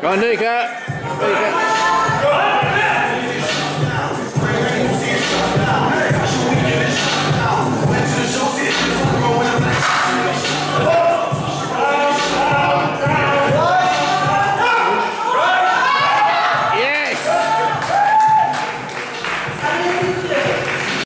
Go on, Nika. Nika.